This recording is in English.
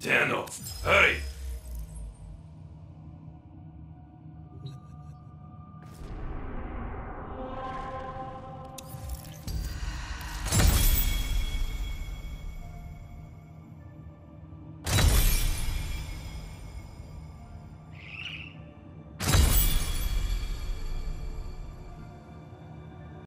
Tenno, hurry!